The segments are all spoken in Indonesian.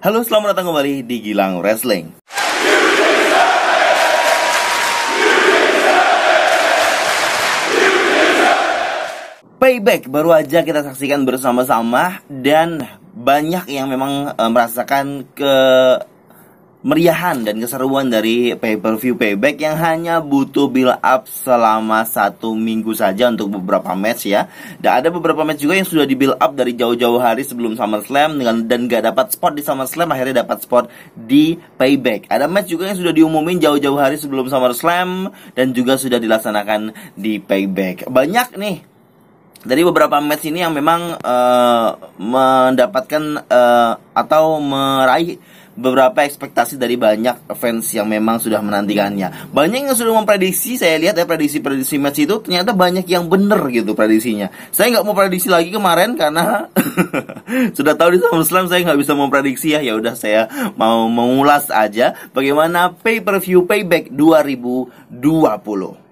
Halo, selamat datang kembali di Gilang Wrestling. Payback baru aja kita saksikan bersama-sama dan banyak yang memang e, merasakan ke meriahan dan keseruan dari pay-per-view payback yang hanya butuh build up selama satu minggu saja untuk beberapa match ya. Dan ada beberapa match juga yang sudah di build up dari jauh-jauh hari sebelum SummerSlam dengan dan gak dapat spot di SummerSlam akhirnya dapat spot di payback. Ada match juga yang sudah diumumin jauh-jauh hari sebelum SummerSlam dan juga sudah dilaksanakan di payback. Banyak nih dari beberapa match ini yang memang uh, mendapatkan uh, atau meraih beberapa ekspektasi dari banyak fans yang memang sudah menantikannya. Banyak yang sudah memprediksi, saya lihat ya prediksi-prediksi match itu ternyata banyak yang bener gitu prediksinya. Saya nggak mau prediksi lagi kemarin karena sudah tahu di SummerSlam saya nggak bisa memprediksi ya. Ya udah saya mau mengulas aja bagaimana pay-per-view payback 2020.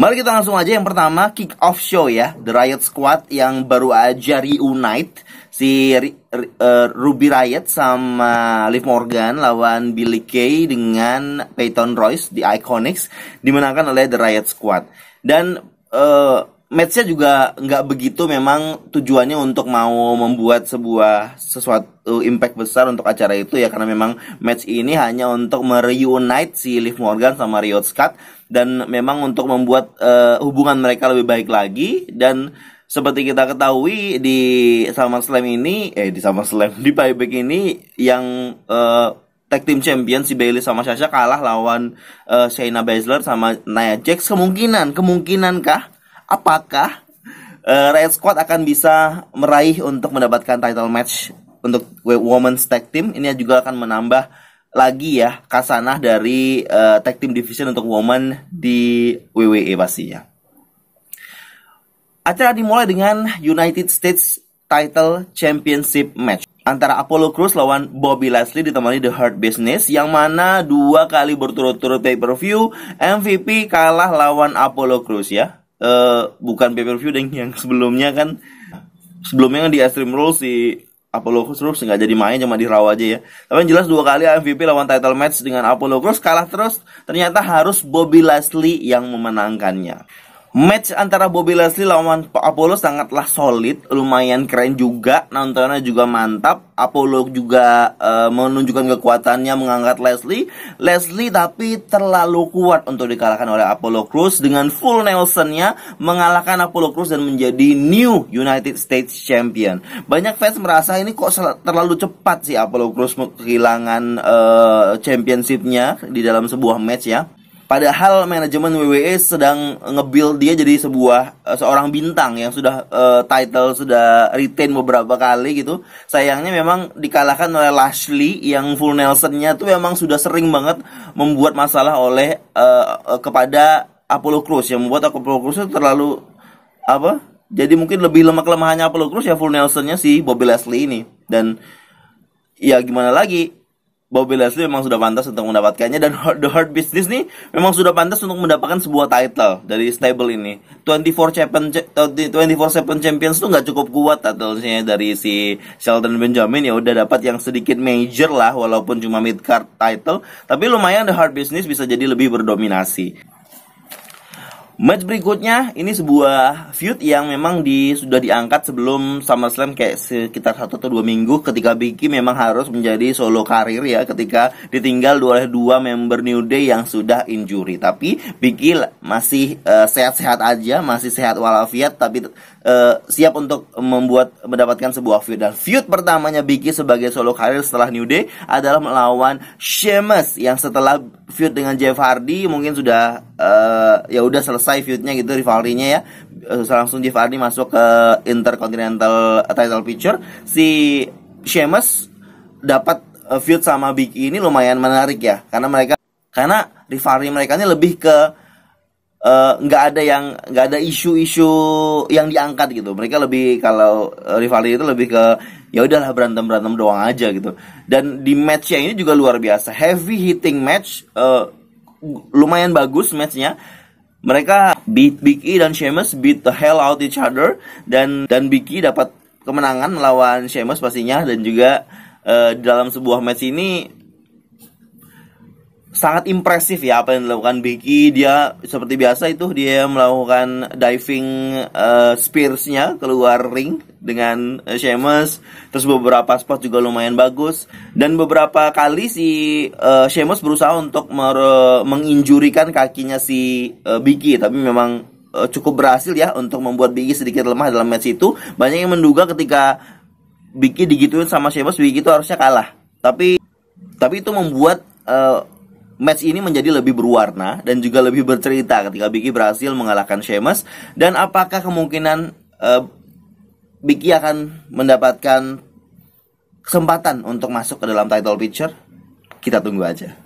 Mari kita langsung aja yang pertama kick off show ya. The Riot Squad yang baru aja reunite si uh, Ruby Riot sama Liv Morgan lawan Billy Kay dengan Peyton Royce di Iconics dimenangkan oleh The Riot Squad. Dan uh, matchnya juga nggak begitu memang tujuannya untuk mau membuat sebuah sesuatu impact besar untuk acara itu ya karena memang match ini hanya untuk mereunite si Liv Morgan sama Riot Scott dan memang untuk membuat uh, hubungan mereka lebih baik lagi dan seperti kita ketahui di SummerSlam ini eh di SummerSlam di Payback ini yang uh, tag team champion si Bailey sama Sasha kalah lawan uh, Shayna Baszler sama Nia Jax kemungkinan kemungkinan kah apakah uh, Riot Squad akan bisa meraih untuk mendapatkan title match untuk Women's Tag Team ini juga akan menambah lagi ya kasanah dari uh, tag team division untuk woman di WWE pastinya. Acara dimulai dengan United States Title Championship match antara Apollo Crews lawan Bobby Lashley ditemani The Hurt Business yang mana dua kali berturut-turut pay-per-view MVP kalah lawan Apollo Crews ya uh, bukan pay per view deng yang sebelumnya kan sebelumnya kan di Extreme Rules si Apollo Crews nggak jadi main cuma di Raw aja ya. Tapi yang jelas dua kali MVP lawan title match dengan Apollo Crews kalah terus ternyata harus Bobby Lashley yang memenangkannya. Match antara Bobby Leslie lawan Apollo sangatlah solid, lumayan keren juga, nontonnya juga mantap. Apollo juga uh, menunjukkan kekuatannya mengangkat Leslie. Leslie tapi terlalu kuat untuk dikalahkan oleh Apollo Crews dengan full Nelsonnya mengalahkan Apollo Crews dan menjadi new United States Champion. Banyak fans merasa ini kok terlalu cepat sih Apollo Crews kehilangan uh, championshipnya di dalam sebuah match ya. Padahal manajemen WWE sedang nge-build dia jadi sebuah uh, seorang bintang yang sudah uh, title sudah retain beberapa kali gitu. Sayangnya memang dikalahkan oleh Lashley yang full Nelsonnya tuh memang sudah sering banget membuat masalah oleh uh, uh, kepada Apollo Crews yang membuat Apollo Crews itu terlalu apa? Jadi mungkin lebih lemah kelemahannya Apollo Crews ya full Nelsonnya si Bobby Lashley ini dan ya gimana lagi Bobby Leslie memang sudah pantas untuk mendapatkannya dan The Hard Business nih memang sudah pantas untuk mendapatkan sebuah title dari stable ini. 24 champion 24/7 champions tuh nggak cukup kuat titlenya dari si Sheldon Benjamin ya udah dapat yang sedikit major lah walaupun cuma mid card title, tapi lumayan The Hard Business bisa jadi lebih berdominasi. Match berikutnya ini sebuah feud yang memang di sudah diangkat sebelum SummerSlam kayak sekitar satu atau dua minggu ketika Becky memang harus menjadi solo karir ya ketika ditinggal oleh dua member New Day yang sudah injury. Tapi Becky masih eh, sehat-sehat uh, aja masih sehat walafiat tapi uh, siap untuk membuat mendapatkan sebuah feud. Dan feud pertamanya Becky sebagai solo karir setelah New Day adalah melawan Sheamus yang setelah feud dengan Jeff Hardy mungkin sudah uh, ya udah selesai feudnya gitu rivalry-nya ya. Uh, langsung Jeff Hardy masuk ke Intercontinental title picture. Si Sheamus dapat uh, feud sama Big E ini lumayan menarik ya karena mereka karena rivalry mereka ini lebih ke nggak uh, ada yang nggak ada isu-isu yang diangkat gitu. Mereka lebih kalau uh, rivalry itu lebih ke ya udahlah berantem berantem doang aja gitu. Dan di matchnya ini juga luar biasa. Heavy hitting match uh, lumayan bagus matchnya. Mereka beat Big E dan Sheamus beat the hell out each other. Dan dan Big E dapat kemenangan melawan Sheamus pastinya. Dan juga uh, dalam sebuah match ini sangat impresif ya apa yang dilakukan Becky dia seperti biasa itu dia melakukan diving uh, spearsnya keluar ring dengan uh, Sheamus. Terus beberapa spot juga lumayan bagus. Dan beberapa kali si uh, Sheamus berusaha untuk menginjurikan kakinya si uh, Becky tapi memang uh, cukup berhasil ya untuk membuat Becky sedikit lemah dalam match itu. Banyak yang menduga ketika Becky digituin sama Sheamus Becky itu harusnya kalah. Tapi tapi itu membuat match ini menjadi lebih berwarna dan juga lebih bercerita ketika Biki berhasil mengalahkan Sheamus dan apakah kemungkinan uh, Biki akan mendapatkan kesempatan untuk masuk ke dalam title picture? Kita tunggu aja.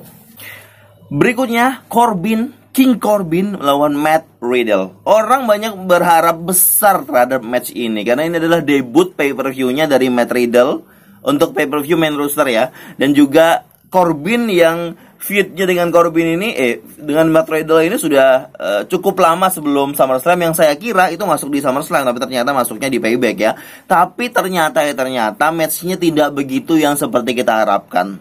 Berikutnya Corbin King Corbin melawan Matt Riddle. Orang banyak berharap besar terhadap match ini karena ini adalah debut pay-per-view-nya dari Matt Riddle untuk pay-per-view main roster ya dan juga Corbin yang feudnya dengan Corbin ini eh dengan Matt Riddle ini sudah uh, cukup lama sebelum SummerSlam yang saya kira itu masuk di SummerSlam tapi ternyata masuknya di Payback ya. Tapi ternyata ya ternyata matchnya tidak begitu yang seperti kita harapkan.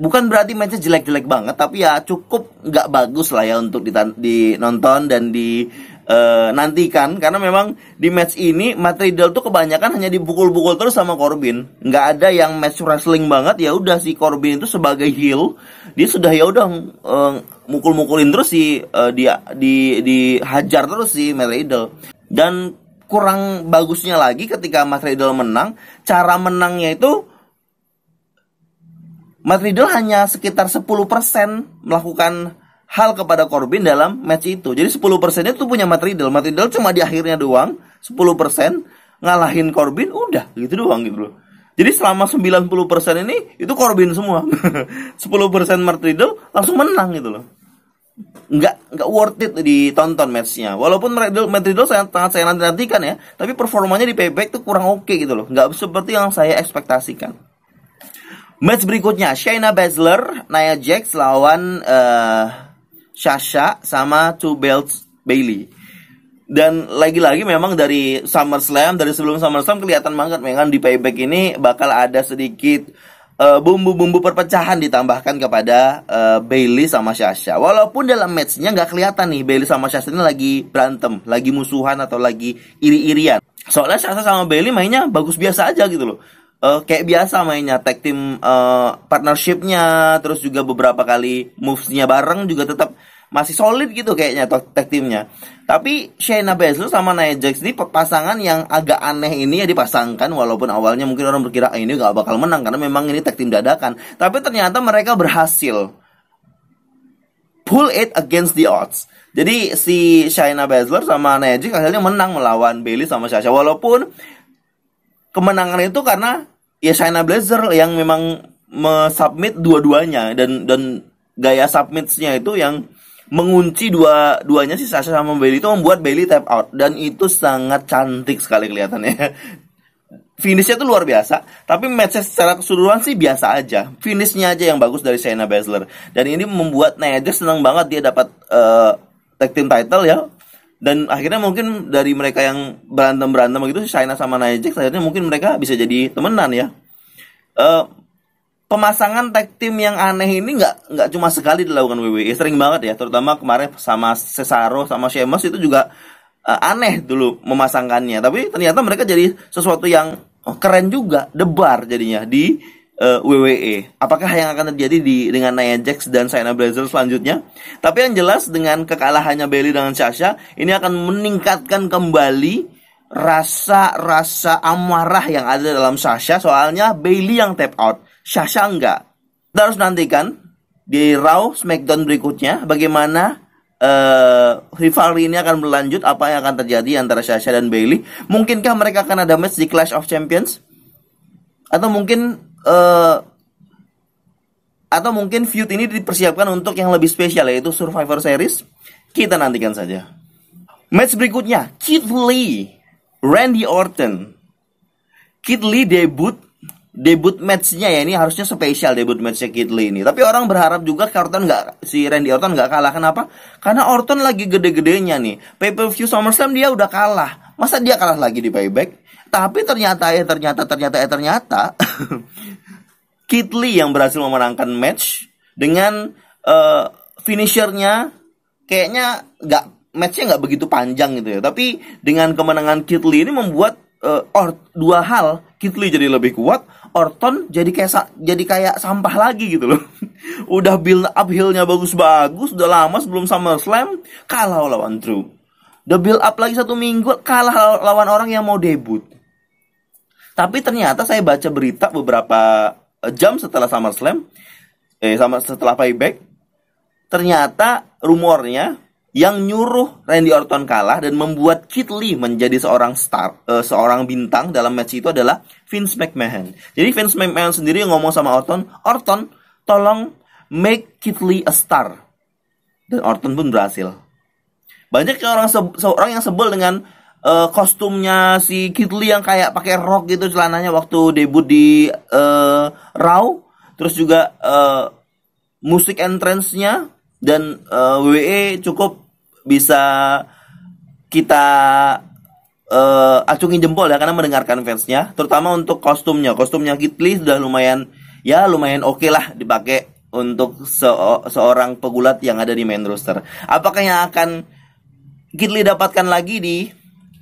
Bukan berarti matchnya jelek-jelek banget tapi ya cukup nggak bagus lah ya untuk ditonton dan di uh, nantikan. Karena memang di match ini Matt tuh kebanyakan hanya dipukul-pukul terus sama Corbin. Nggak ada yang match wrestling banget. Ya udah si Corbin itu sebagai heel dia sudah ya udah uh, mukul-mukulin terus si uh, dia di dihajar terus si Matt dan kurang bagusnya lagi ketika Matt menang cara menangnya itu Matt hanya sekitar 10% melakukan hal kepada Corbin dalam match itu. Jadi 10% itu punya Matt Riddle. Matt Riddle cuma di akhirnya doang 10% ngalahin Corbin udah gitu doang gitu loh. Jadi selama 90% ini itu Corbin semua. 10% Matt Riddle langsung menang gitu loh. Nggak nggak worth it ditonton matchnya. Walaupun Matt Riddle, Riddle sangat, saya nanti nantikan ya, tapi performanya di payback tuh kurang oke okay gitu loh. Nggak seperti yang saya ekspektasikan. Match berikutnya Shayna Baszler, Nia Jax lawan uh, Sasha sama Two Belts Bailey. Dan lagi-lagi memang dari SummerSlam, dari sebelum SummerSlam kelihatan banget memang di payback ini bakal ada sedikit eh, bumbu-bumbu perpecahan ditambahkan kepada uh, Bailey sama Sasha. Walaupun dalam matchnya nggak kelihatan nih Bailey sama Sasha ini lagi berantem, lagi musuhan atau lagi iri-irian. Soalnya Sasha sama Bailey mainnya bagus biasa aja gitu loh uh, kayak biasa mainnya tag team uh, partnershipnya terus juga beberapa kali movesnya bareng juga tetap masih solid gitu kayaknya tag teamnya. Tapi Shayna Baszler sama Nia Jax ini pasangan yang agak aneh ini ya dipasangkan walaupun awalnya mungkin orang berkira ah, ini gak bakal menang karena memang ini tag team dadakan. Tapi ternyata mereka berhasil pull it against the odds. Jadi si Shayna Baszler sama Nia Jax akhirnya menang melawan Bailey sama Sasha walaupun kemenangan itu karena ya Shayna Blazer yang memang submit dua-duanya dan dan gaya submitnya itu yang mengunci dua duanya si Sasha sama Bailey itu membuat Bailey tap out dan itu sangat cantik sekali kelihatannya. Finishnya tuh luar biasa, tapi matchnya secara keseluruhan sih biasa aja. Finishnya aja yang bagus dari Shayna Baszler dan ini membuat Nia senang banget dia dapat uh, tag team title ya dan akhirnya mungkin dari mereka yang berantem berantem begitu China sama Nia Jax akhirnya mungkin mereka bisa jadi temenan ya uh, pemasangan tag team yang aneh ini nggak nggak cuma sekali dilakukan WWE sering banget ya terutama kemarin sama Cesaro sama Sheamus itu juga uh, aneh dulu memasangkannya tapi ternyata mereka jadi sesuatu yang oh, keren juga debar jadinya di uh, eh, WWE. Apakah yang akan terjadi di dengan Nia Jax dan Shayna Baszler selanjutnya? Tapi yang jelas dengan kekalahannya Bailey dengan Sasha ini akan meningkatkan kembali rasa-rasa amarah yang ada dalam Sasha soalnya Bailey yang tap out, Sasha enggak. Harus nantikan di Raw SmackDown berikutnya bagaimana uh, rivalry ini akan berlanjut apa yang akan terjadi antara Sasha dan Bailey. Mungkinkah mereka akan ada match di Clash of Champions? Atau mungkin uh, atau mungkin feud ini dipersiapkan untuk yang lebih spesial yaitu Survivor Series. Kita nantikan saja. Match berikutnya, Keith Lee, Randy Orton. Keith Lee debut debut matchnya ya ini harusnya spesial debut matchnya Keith Lee ini. Tapi orang berharap juga Orton nggak si Randy Orton nggak kalah. Kenapa? Karena Orton lagi gede-gedenya nih. Pay per view SummerSlam dia udah kalah. Masa dia kalah lagi di payback? Tapi ternyata ya ternyata ternyata ya ternyata Kit Lee yang berhasil memenangkan match dengan uh, finishernya kayaknya nggak matchnya nggak begitu panjang gitu ya. Tapi dengan kemenangan Kit Lee ini membuat uh, or dua hal Kit Lee jadi lebih kuat, Orton jadi kayak jadi kayak sampah lagi gitu loh. udah build uphillnya bagus-bagus, udah lama sebelum SummerSlam kalah lawan Drew. Udah build up lagi satu minggu kalah lawan orang yang mau debut. Tapi ternyata saya baca berita beberapa eh, jam setelah SummerSlam, eh sama setelah payback, ternyata rumornya yang nyuruh Randy Orton kalah dan membuat Kit Lee menjadi seorang star, uh, seorang bintang dalam match itu adalah Vince McMahon. Jadi Vince McMahon sendiri yang ngomong sama Orton, Orton, tolong make Kit Lee a star. Dan Orton pun berhasil. Banyak orang se seorang yang sebel dengan uh, kostumnya si Kid Lee yang kayak pakai rok gitu celananya waktu debut di uh, Raw terus juga uh, musik entrance-nya dan uh, WWE cukup bisa kita uh, acungin jempol ya karena mendengarkan fansnya terutama untuk kostumnya kostumnya Kid Lee sudah lumayan ya lumayan oke okay lah dipakai untuk se seorang pegulat yang ada di main roster apakah yang akan Kid Lee dapatkan lagi di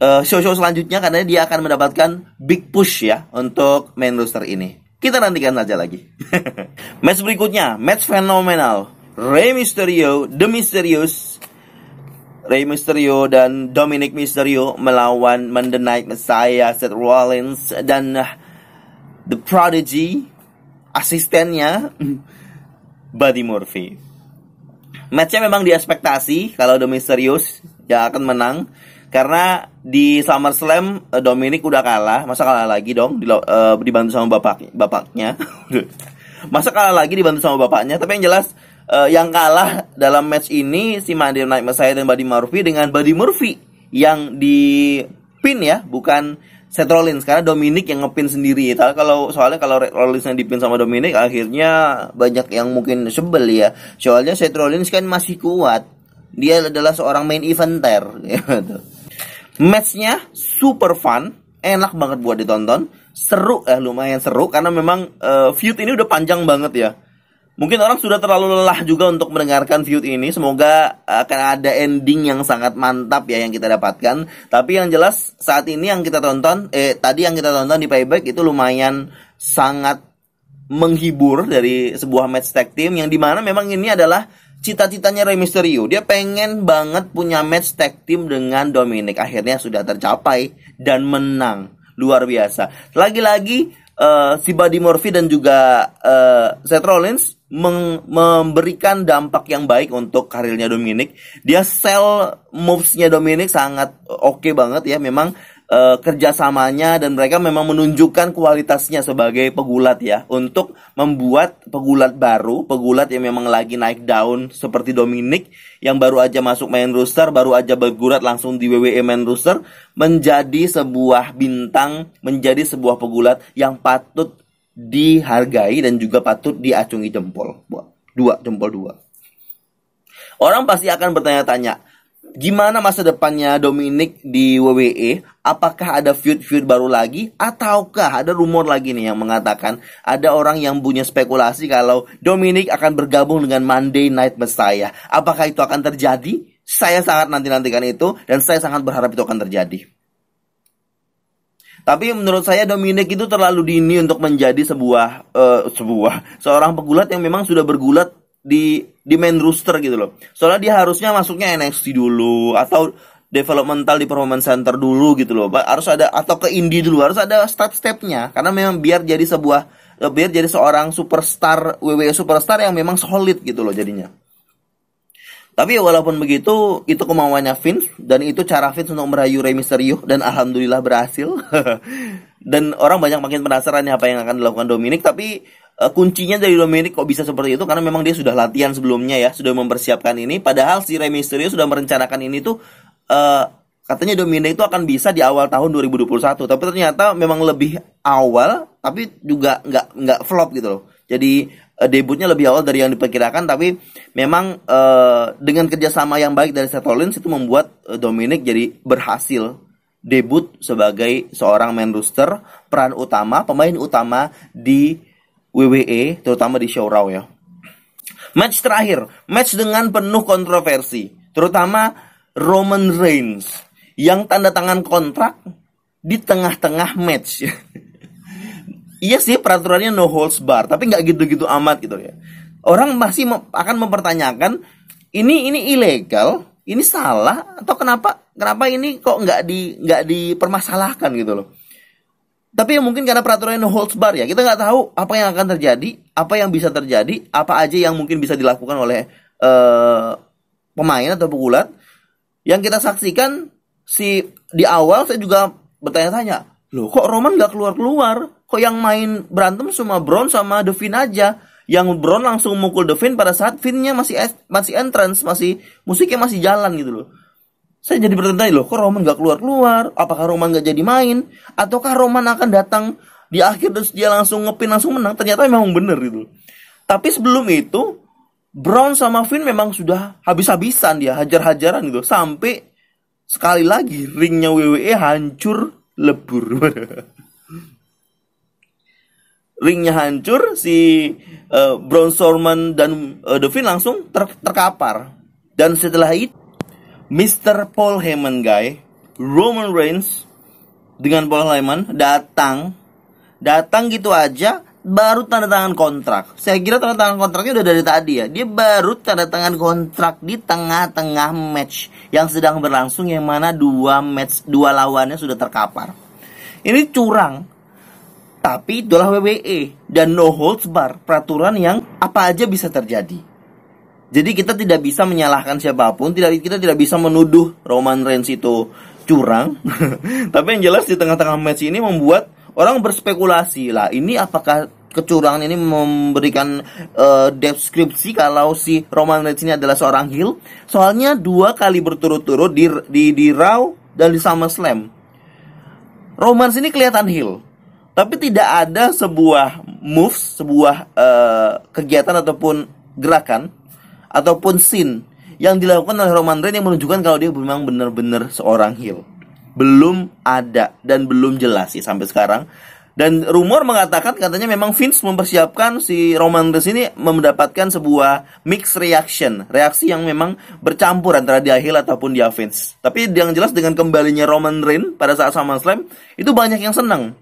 uh, show-show selanjutnya karena dia akan mendapatkan big push ya untuk main roster ini. Kita nantikan saja lagi. match berikutnya, match fenomenal. Rey Mysterio, The Mysterious, Rey Mysterio dan Dominic Mysterio melawan Monday Night Messiah, Seth Rollins dan uh, The Prodigy, asistennya Buddy Murphy. Matchnya memang diekspektasi kalau The Mysterious yang akan menang karena di SummerSlam eh, Dominic udah kalah, masa kalah lagi dong uh, dibantu sama bapak bapaknya. masa kalah lagi dibantu sama bapaknya, tapi yang jelas uh, yang kalah dalam match ini si Monday Night Messiah dan Buddy Murphy dengan Buddy Murphy yang di pin ya, bukan Seth Rollins karena Dominic yang ngepin sendiri. Tapi kalau soalnya kalau Rollins yang dipin sama Dominic akhirnya banyak yang mungkin sebel ya. Soalnya Seth Rollins kan masih kuat. Dia adalah seorang main eventer gitu. Matchnya super fun, enak banget buat ditonton, seru eh lumayan seru karena memang uh, feud ini udah panjang banget ya. Mungkin orang sudah terlalu lelah juga untuk mendengarkan feud ini. Semoga akan ada ending yang sangat mantap ya yang kita dapatkan. Tapi yang jelas saat ini yang kita tonton, eh tadi yang kita tonton di payback itu lumayan sangat menghibur dari sebuah match tag team yang di mana memang ini adalah cita-citanya Rey Mysterio. Dia pengen banget punya match tag team dengan Dominic. Akhirnya sudah tercapai dan menang. Luar biasa. Lagi-lagi uh, si Buddy Murphy dan juga uh, Seth Rollins memberikan dampak yang baik untuk karirnya Dominic. Dia sell movesnya Dominic sangat oke okay banget ya. Memang uh, kerjasamanya dan mereka memang menunjukkan kualitasnya sebagai pegulat ya untuk membuat pegulat baru, pegulat yang memang lagi naik daun seperti Dominic yang baru aja masuk main roster, baru aja bergulat langsung di WWE main roster menjadi sebuah bintang, menjadi sebuah pegulat yang patut dihargai dan juga patut diacungi jempol. Dua, jempol dua. Orang pasti akan bertanya-tanya, gimana masa depannya Dominic di WWE? Apakah ada feud-feud baru lagi? Ataukah ada rumor lagi nih yang mengatakan ada orang yang punya spekulasi kalau Dominic akan bergabung dengan Monday Night Messiah? Apakah itu akan terjadi? Saya sangat nanti-nantikan itu dan saya sangat berharap itu akan terjadi. Tapi menurut saya Dominic itu terlalu dini untuk menjadi sebuah uh, sebuah seorang pegulat yang memang sudah bergulat di di main roster gitu loh. Soalnya dia harusnya masuknya NXT dulu atau developmental di performance center dulu gitu loh. Harus ada atau ke indie dulu, harus ada step-stepnya karena memang biar jadi sebuah eh, biar jadi seorang superstar WWE superstar yang memang solid gitu loh jadinya. Tapi walaupun begitu, itu kemauannya Vince dan itu cara Vince untuk merayu Rey Mysterio dan alhamdulillah berhasil. dan orang banyak makin penasaran apa yang akan dilakukan Dominic, tapi uh, kuncinya dari Dominic kok bisa seperti itu karena memang dia sudah latihan sebelumnya ya, sudah mempersiapkan ini. Padahal si Rey Mysterio sudah merencanakan ini tuh uh, katanya Dominic itu akan bisa di awal tahun 2021, tapi ternyata memang lebih awal, tapi juga nggak nggak flop gitu loh. Jadi uh, debutnya lebih awal dari yang diperkirakan, tapi memang uh, dengan kerjasama yang baik dari Seth Rollins itu membuat uh, Dominic jadi berhasil debut sebagai seorang main roster peran utama pemain utama di WWE terutama di show Raw ya. Match terakhir, match dengan penuh kontroversi, terutama Roman Reigns yang tanda tangan kontrak di tengah-tengah match. iya sih peraturannya no holds bar, tapi nggak gitu-gitu amat gitu ya. Orang masih akan mempertanyakan ini ini ilegal, ini salah atau kenapa kenapa ini kok nggak di nggak dipermasalahkan gitu loh. Tapi ya mungkin karena peraturannya no holds bar ya, kita nggak tahu apa yang akan terjadi, apa yang bisa terjadi, apa aja yang mungkin bisa dilakukan oleh uh, pemain atau pegulat. Yang kita saksikan si di awal saya juga bertanya-tanya, loh kok Roman nggak keluar-keluar? Kok yang main berantem cuma Braun sama Devin aja? Yang Braun langsung mukul Devin pada saat Finnya masih masih entrance, masih musiknya masih jalan gitu loh. Saya jadi bertanya loh, kok Roman nggak keluar-keluar? Apakah Roman nggak jadi main? Ataukah Roman akan datang di akhir terus dia langsung ngepin langsung menang? Ternyata memang bener gitu. Tapi sebelum itu, Braun sama Finn memang sudah habis-habisan dia, hajar-hajaran gitu. Sampai sekali lagi ringnya WWE hancur lebur ringnya hancur si uh, Braun Strowman dan uh, Devin langsung ter terkapar dan setelah itu Mr. Paul Heyman guy Roman Reigns dengan Paul Heyman datang datang gitu aja baru tanda tangan kontrak. Saya kira tanda tangan kontraknya udah dari tadi ya. Dia baru tanda tangan kontrak di tengah-tengah match yang sedang berlangsung yang mana dua match dua lawannya sudah terkapar. Ini curang. Tapi itulah WWE dan no holds bar, peraturan yang apa aja bisa terjadi. Jadi kita tidak bisa menyalahkan siapa pun, tidak kita tidak bisa menuduh Roman Reigns itu curang. Tapi yang jelas di tengah-tengah match ini membuat orang berspekulasi lah ini apakah kecurangan ini memberikan uh, deskripsi kalau si Roman Reigns ini adalah seorang heel soalnya dua kali berturut-turut di di di Raw dan di SummerSlam Roman ini kelihatan heel tapi tidak ada sebuah moves sebuah uh, kegiatan ataupun gerakan ataupun scene yang dilakukan oleh Roman Reigns yang menunjukkan kalau dia memang benar-benar seorang heel belum ada dan belum jelas sih sampai sekarang. Dan rumor mengatakan katanya memang Vince mempersiapkan si Roman Reigns ini mendapatkan sebuah mix reaction, reaksi yang memang bercampur antara dia heel ataupun dia Vince. Tapi yang jelas dengan kembalinya Roman Reigns pada saat SummerSlam itu banyak yang senang.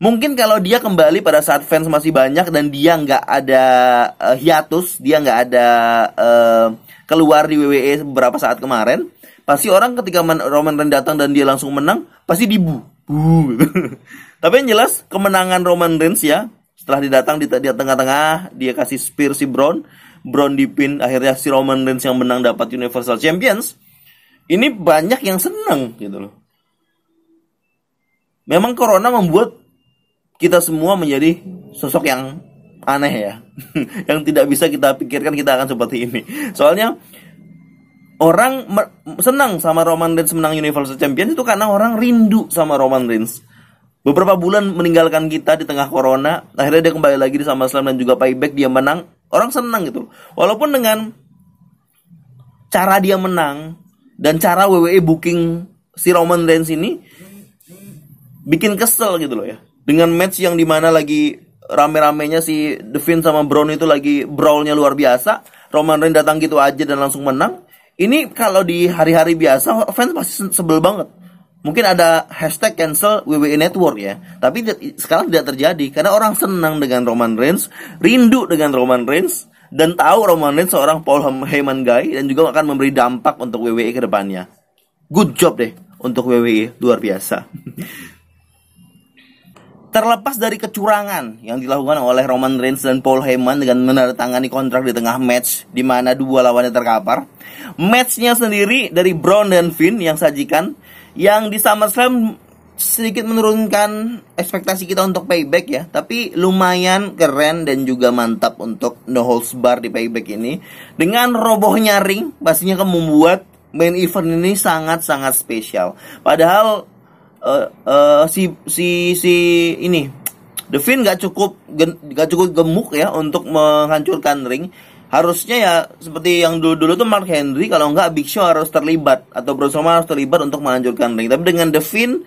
Mungkin kalau dia kembali pada saat fans masih banyak dan dia nggak ada uh, hiatus, dia nggak ada uh, keluar di WWE beberapa saat kemarin, pasti orang ketika Roman Reigns datang dan dia langsung menang pasti dibu. Bu. Tapi yang jelas kemenangan Roman Reigns ya setelah dia datang di, tengah-tengah dia kasih spear si Braun Braun dipin akhirnya si Roman Reigns yang menang dapat Universal Champions. Ini banyak yang senang gitu loh. Memang corona membuat kita semua menjadi sosok yang aneh ya yang tidak bisa kita pikirkan kita akan seperti ini soalnya orang senang sama Roman Reigns menang Universal Champion itu karena orang rindu sama Roman Reigns. Beberapa bulan meninggalkan kita di tengah corona, akhirnya dia kembali lagi di SummerSlam dan juga payback dia menang. Orang senang gitu. Walaupun dengan cara dia menang dan cara WWE booking si Roman Reigns ini bikin kesel gitu loh ya. Dengan match yang di mana lagi rame-ramenya si Devin sama Braun itu lagi brawlnya luar biasa. Roman Reigns datang gitu aja dan langsung menang ini kalau di hari-hari biasa fans pasti sebel banget. Mungkin ada hashtag cancel WWE Network ya. Tapi sekarang tidak terjadi karena orang senang dengan Roman Reigns, rindu dengan Roman Reigns dan tahu Roman Reigns seorang Paul Heyman guy dan juga akan memberi dampak untuk WWE ke depannya. Good job deh untuk WWE, luar biasa. Terlepas dari kecurangan yang dilakukan oleh Roman Reigns dan Paul Heyman dengan menandatangani kontrak di tengah match di mana dua lawannya terkapar, matchnya sendiri dari Braun dan Finn yang sajikan yang di SummerSlam sedikit menurunkan ekspektasi kita untuk payback ya, tapi lumayan keren dan juga mantap untuk no holds bar di payback ini. Dengan robohnya ring, pastinya akan membuat main event ini sangat-sangat spesial. Padahal uh, si si si ini Devin gak cukup gak cukup gemuk ya untuk menghancurkan ring. Harusnya ya seperti yang dulu-dulu tuh Mark Henry kalau nggak Big Show harus terlibat atau Strowman harus terlibat untuk menghancurkan ring. Tapi dengan Finn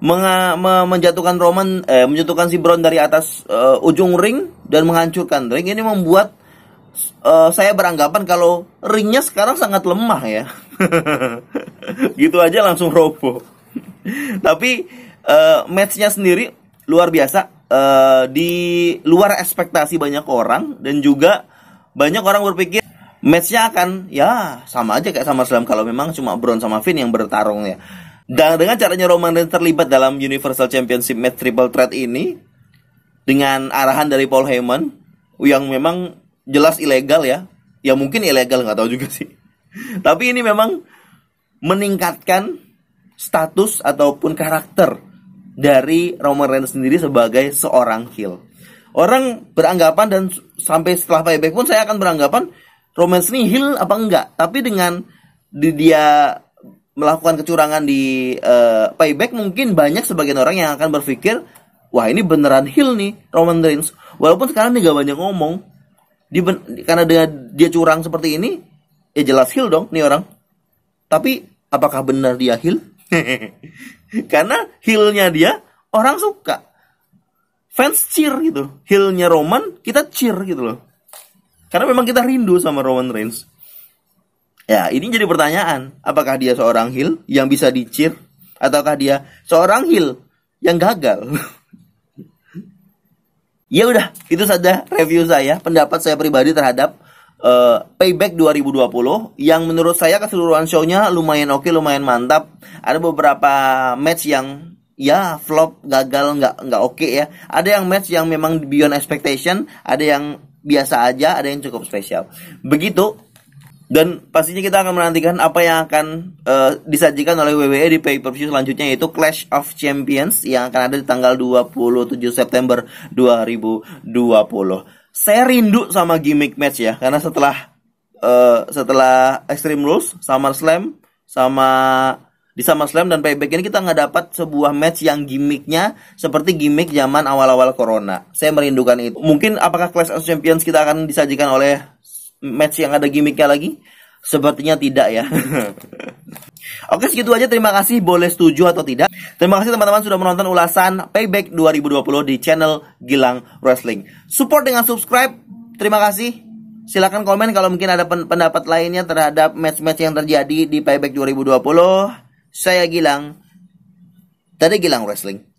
menga, me, menjatuhkan Roman eh, menjatuhkan si Braun dari atas uh, ujung ring dan menghancurkan ring ini membuat uh, saya beranggapan kalau ringnya sekarang sangat lemah ya. Gitu aja langsung roboh tapi uh, matchnya sendiri luar biasa uh, di luar ekspektasi banyak orang dan juga banyak orang berpikir matchnya akan ya sama aja kayak sama Slam kalau memang cuma Braun sama Finn yang bertarung ya dan dengan caranya Roman Reigns terlibat dalam Universal Championship match triple threat ini dengan arahan dari Paul Heyman yang memang jelas ilegal ya. Ya mungkin ilegal nggak tahu juga sih. Tapi ini memang meningkatkan status ataupun karakter dari Roman Reigns sendiri sebagai seorang heel. Orang beranggapan dan sampai setelah payback pun saya akan beranggapan Roman ini heel apa enggak. Tapi dengan di dia melakukan kecurangan di uh, payback mungkin banyak sebagian orang yang akan berpikir wah ini beneran heel nih Roman Reigns walaupun sekarang dia gak banyak ngomong dia karena dengan dia curang seperti ini ya jelas heel dong nih orang tapi apakah benar dia heel karena heelnya dia orang suka fans cheer gitu heelnya Roman kita cheer gitu loh karena memang kita rindu sama Roman Reigns Ya, ini jadi pertanyaan. Apakah dia seorang heel yang bisa dicir? Ataukah dia seorang heel yang gagal? ya udah, itu saja review saya, pendapat saya pribadi terhadap uh, Payback 2020 yang menurut saya keseluruhan show-nya lumayan oke, okay, lumayan mantap. Ada beberapa match yang ya flop, gagal, nggak nggak oke okay ya. Ada yang match yang memang beyond expectation, ada yang biasa aja, ada yang cukup spesial. Begitu dan pastinya kita akan menantikan apa yang akan uh, disajikan oleh WWE di pay-per-view selanjutnya yaitu Clash of Champions yang akan ada di tanggal 27 September 2020. Saya rindu sama gimmick match ya karena setelah uh, setelah Extreme Rules, SummerSlam sama di SummerSlam dan Payback ini kita nggak dapat sebuah match yang gimmicknya seperti gimmick zaman awal-awal Corona. Saya merindukan itu. Mungkin apakah Clash of Champions kita akan disajikan oleh match yang ada gimmicknya lagi? Sepertinya tidak ya. Oke segitu aja terima kasih boleh setuju atau tidak. Terima kasih teman-teman sudah menonton ulasan Payback 2020 di channel Gilang Wrestling. Support dengan subscribe. Terima kasih. Silahkan komen kalau mungkin ada pendapat lainnya terhadap match-match yang terjadi di Payback 2020. Saya Gilang. Tadi Gilang Wrestling.